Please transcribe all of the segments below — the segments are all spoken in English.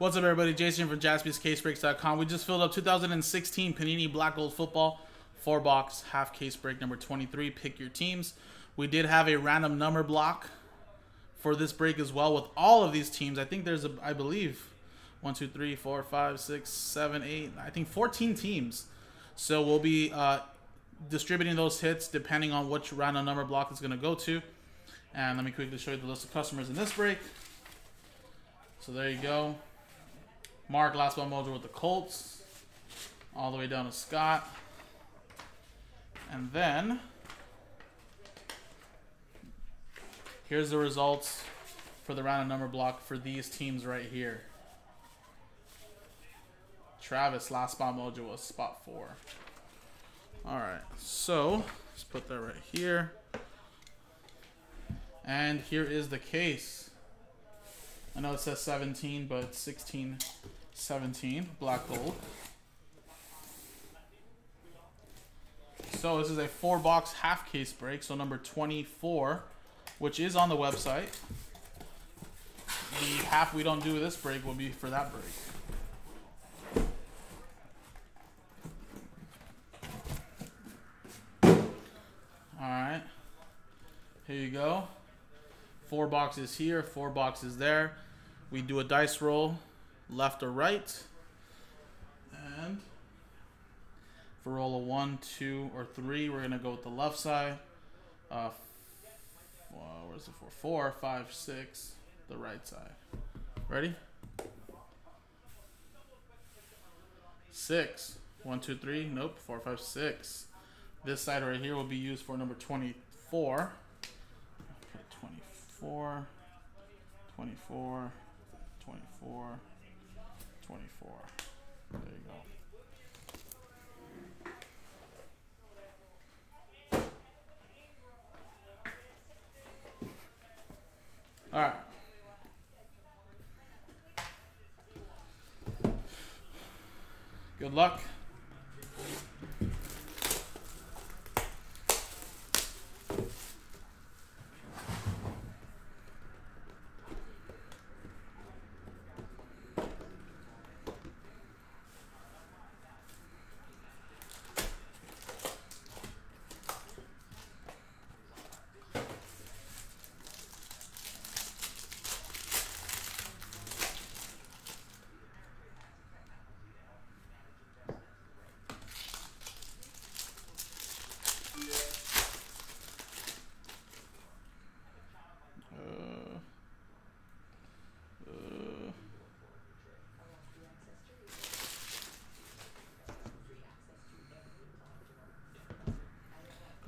What's up, everybody? Jason from JaspysCaseBreaks.com. We just filled up 2016 Panini Black Gold Football four box half case break number 23. Pick your teams. We did have a random number block for this break as well with all of these teams. I think there's a, I believe, one, two, three, four, five, six, seven, eight. I think 14 teams. So we'll be uh, distributing those hits depending on which random number block it's going to go to. And let me quickly show you the list of customers in this break. So there you go. Mark last one mojo with the Colts. All the way down to Scott. And then here's the results for the random number block for these teams right here. Travis last spot mojo was spot four. Alright, so let's put that right here. And here is the case. I know it says 17, but 16 17, black gold. So this is a four box half case break, so number 24, which is on the website. The half we don't do this break will be for that break. Alright. Here you go. Four boxes here, four boxes there. We do a dice roll left or right. And for roll a one, two, or three, we're gonna go with the left side. Uh, well, where's it for? Four, five, six, the right side. Ready? Six. One, two, three. Nope. Four, five, six. This side right here will be used for number 24. Okay, 24, 24, 24. 24. All right. Good luck.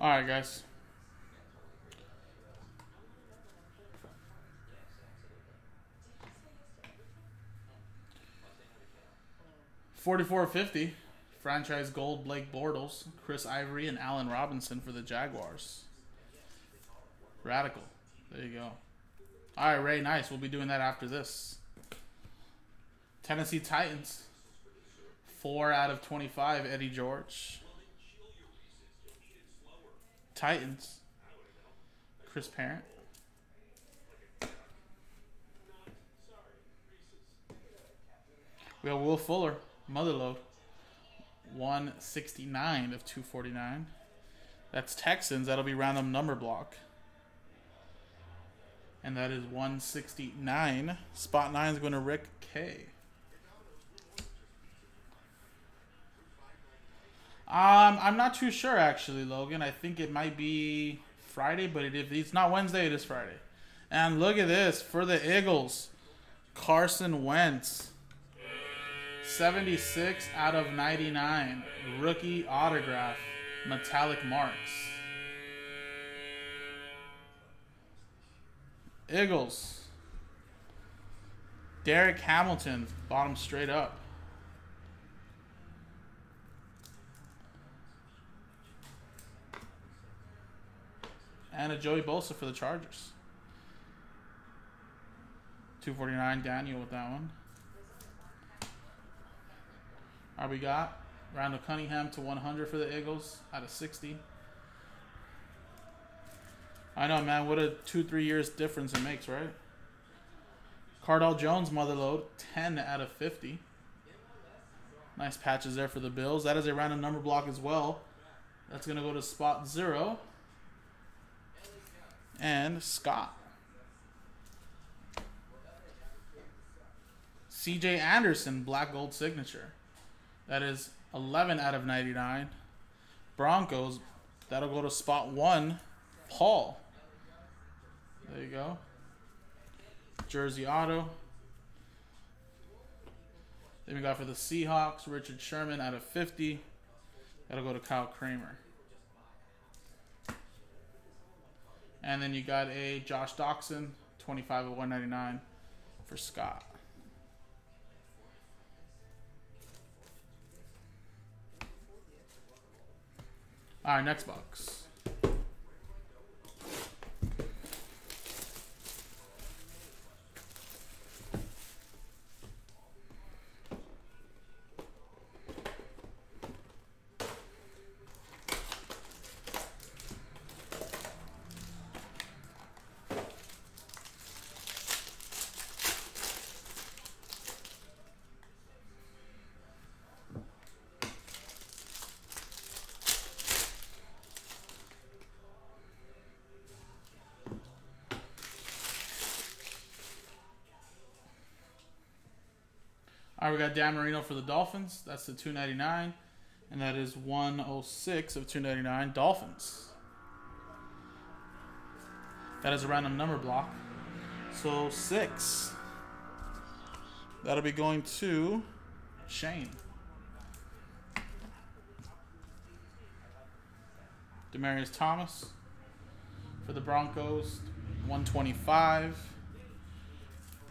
All right, guys. Forty-four fifty, franchise gold Blake Bortles, Chris Ivory, and Allen Robinson for the Jaguars. Radical. There you go. All right, Ray. Nice. We'll be doing that after this. Tennessee Titans. Four out of twenty-five. Eddie George. Titans. Chris Parent. We have Will Fuller, Motherload. 169 of 249. That's Texans. That'll be random number block. And that is 169. Spot 9 is going to Rick K. Um, I'm not too sure actually, Logan. I think it might be Friday, but if it's not Wednesday, it is Friday. And look at this for the Eagles, Carson Wentz, 76 out of 99, rookie autograph, metallic marks. Eagles, Derek Hamilton, bottom straight up. And a Joey Bosa for the Chargers. 249 Daniel with that one. All right, we got Randall Cunningham to 100 for the Eagles out of 60. I know, man. What a two, three years difference it makes, right? Cardale Jones, Motherload, 10 out of 50. Nice patches there for the Bills. That is a random number block as well. That's going to go to spot zero. And Scott. CJ Anderson, black gold signature. That is 11 out of 99. Broncos, that'll go to spot one. Paul. There you go. Jersey Auto. Then we got for the Seahawks, Richard Sherman out of 50. That'll go to Kyle Kramer. And then you got a Josh Doctson, 25 of 199 for Scott. All right, next box. All right, we got Dan Marino for the Dolphins. That's the 299. And that is 106 of 299 Dolphins. That is a random number block. So six. That'll be going to Shane. Demaryius Thomas for the Broncos, 125.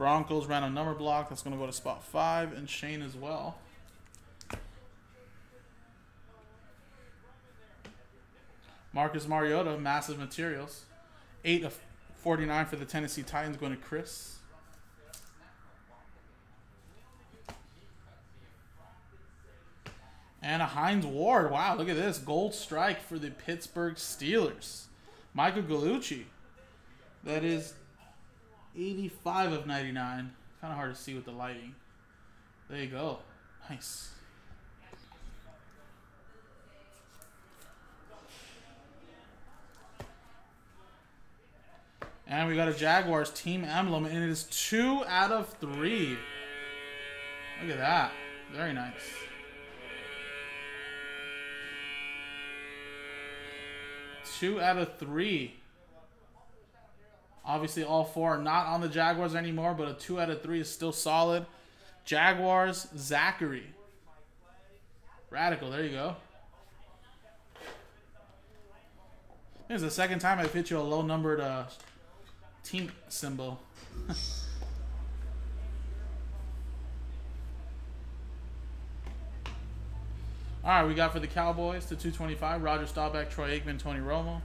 Broncos random number block. That's going to go to spot five. And Shane as well. Marcus Mariota, massive materials. 8 of 49 for the Tennessee Titans going to Chris. And a Hines Ward. Wow, look at this. Gold strike for the Pittsburgh Steelers. Michael Gallucci. That is 85 of 99. Kind of hard to see with the lighting. There you go. Nice. And we got a Jaguars team emblem, and it is two out of three. Look at that. Very nice. Two out of three. Obviously, all four are not on the Jaguars anymore, but a two out of three is still solid. Jaguars, Zachary. Radical, there you go. This is the second time I've hit you a low numbered uh, team symbol. All right, we got for the Cowboys to 225, Roger Staubach, Troy Aikman, Tony Romo.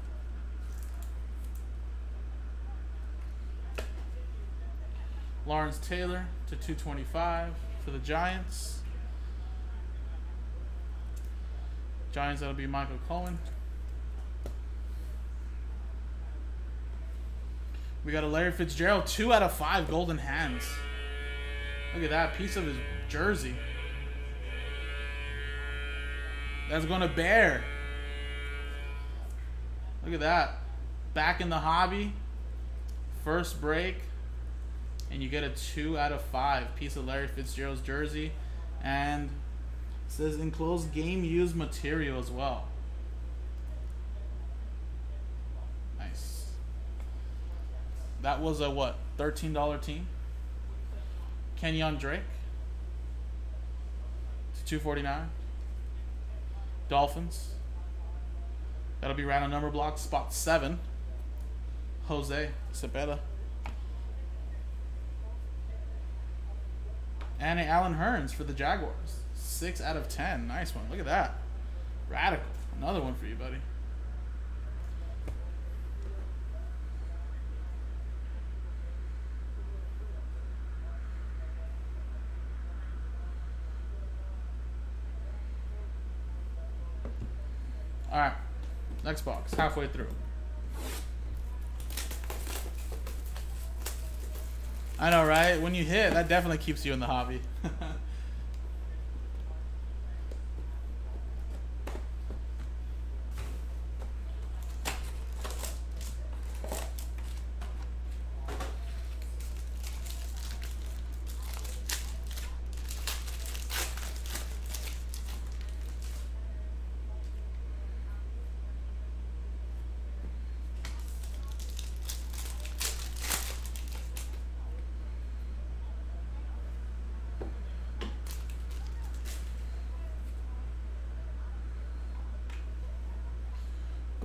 Lawrence Taylor to 225 for the Giants. Giants, that'll be Michael Cohen. We got a Larry Fitzgerald, two out of five golden hands. Look at that piece of his jersey. That's going to bear. Look at that. Back in the hobby. First break and you get a two out of five piece of Larry Fitzgerald's jersey, and says enclosed game used material as well. Nice. That was a what? Thirteen dollar team. Kenyon Drake. to Two forty nine. Dolphins. That'll be random number block spot seven. Jose Cepeda. And Allen Hurns for the Jaguars. Six out of ten. Nice one. Look at that. Radical. Another one for you, buddy. All right. Next box. Halfway through. I know, right? When you hit, that definitely keeps you in the hobby.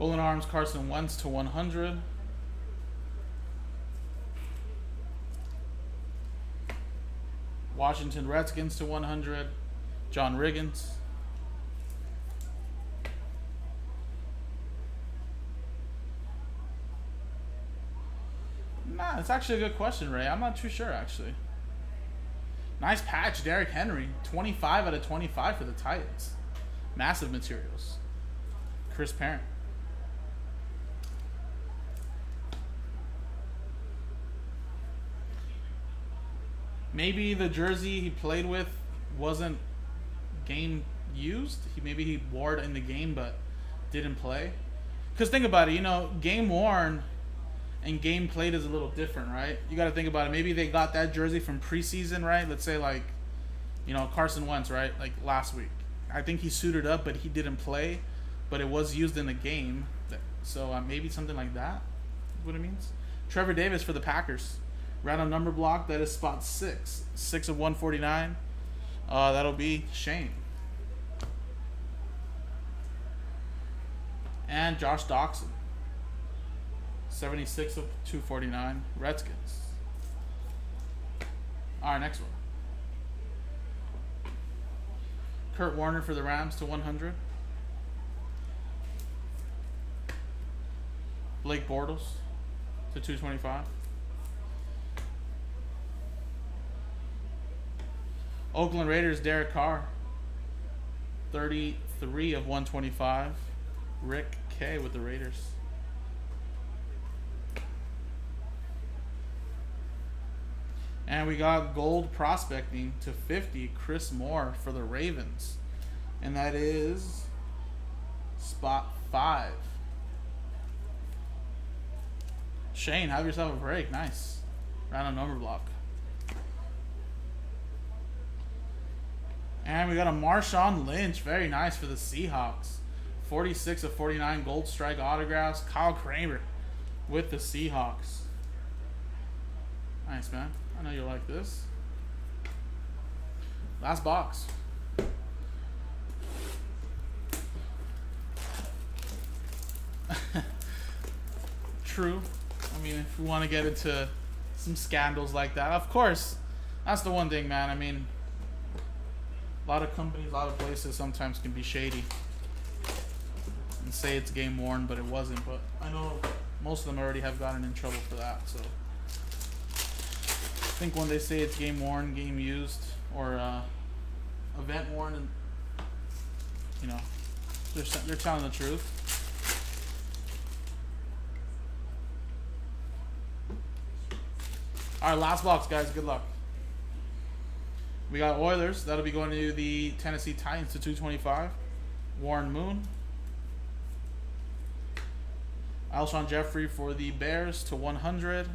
Golden Arms Carson Wentz to 100. Washington Redskins to 100. John Riggins. Nah, it's actually a good question, Ray. I'm not too sure, actually. Nice patch, Derrick Henry. 25 out of 25 for the Titans. Massive materials. Chris Parent. Maybe the jersey he played with wasn't game used. He maybe he wore it in the game but didn't play. Cause think about it, you know, game worn and game played is a little different, right? You got to think about it. Maybe they got that jersey from preseason, right? Let's say like, you know, Carson Wentz, right? Like last week. I think he suited up, but he didn't play, but it was used in the game. So uh, maybe something like that. What it means. Trevor Davis for the Packers. Random number block, that is spot six. Six of 149. Uh, that'll be Shane. And Josh Doctson. 76 of 249. Redskins. All right, next one. Kurt Warner for the Rams to 100. Blake Bortles to 225. Oakland Raiders, Derek Carr. 33 of 125. Rick K with the Raiders. And we got gold prospecting to 50, Chris Moore for the Ravens. And that is spot five. Shane, have yourself a break. Nice. Round Random number block. And we got a Marshawn Lynch. Very nice for the Seahawks. 46 of 49 gold strike autographs. Kyle Kramer with the Seahawks. Nice, man. I know you like this. Last box. True. I mean, if we want to get into some scandals like that, of course. That's the one thing, man. I mean, a lot of companies, a lot of places sometimes can be shady and say it's game worn, but it wasn't. But I know most of them already have gotten in trouble for that. So I think when they say it's game worn, game used, or uh, event worn, and you know, they're they're telling the truth. All right, last box, guys. Good luck. We got Oilers. That'll be going to the Tennessee Titans to 225. Warren Moon. Alshon Jeffery for the Bears to 100.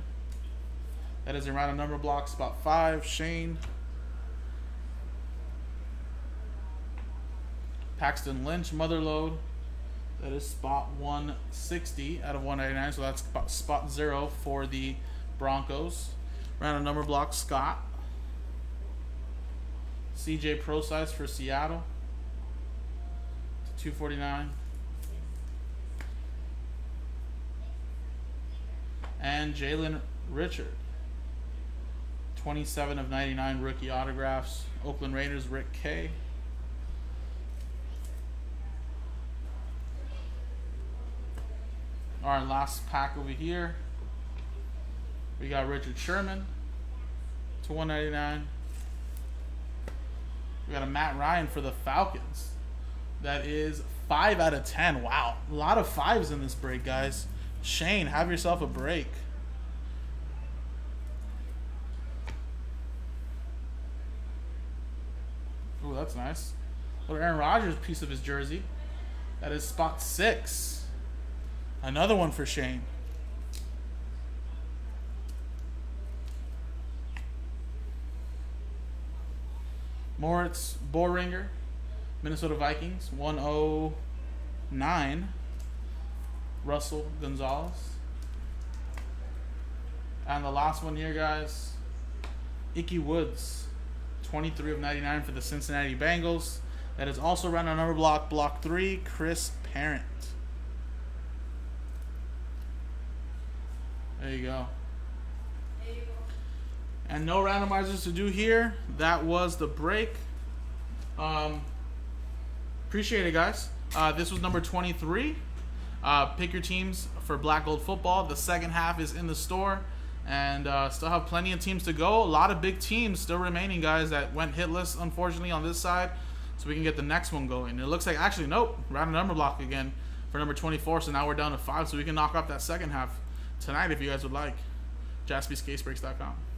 That is around a number block, spot 5. Shane. Paxton Lynch, Motherload. That is spot 160 out of 199. So that's spot, spot 0 for the Broncos. Random number block, Scott. CJ Prosise for Seattle. 249. And Jalen Richard. 27 of 99 rookie autographs. Oakland Raiders, Rick K. Our last pack over here. We got Richard Sherman to 199. We got a Matt Ryan for the Falcons. That is five out of ten. Wow, a lot of fives in this break, guys. Shane, have yourself a break. Oh, that's nice. Little Aaron Rodgers piece of his jersey. That is spot six. Another one for Shane. Moritz Boehringer, Minnesota Vikings, 109. Russell Gonzalez. And the last one here, guys, Ickey Woods, 23 of 99 for the Cincinnati Bengals. That is also around on number block, block three, Chris Parent. There you go. And no randomizers to do here. That was the break. Um, appreciate it, guys. Uh, this was number 23. Uh, pick your teams for Black Gold Football. The second half is in the store. And uh, still have plenty of teams to go. A lot of big teams still remaining, guys, that went hitless, unfortunately, on this side. So we can get the next one going. It looks like, actually, nope. Random number block again for number 24. So now we're down to five. So we can knock off that second half tonight if you guys would like. JaspysCaseBreaks.com.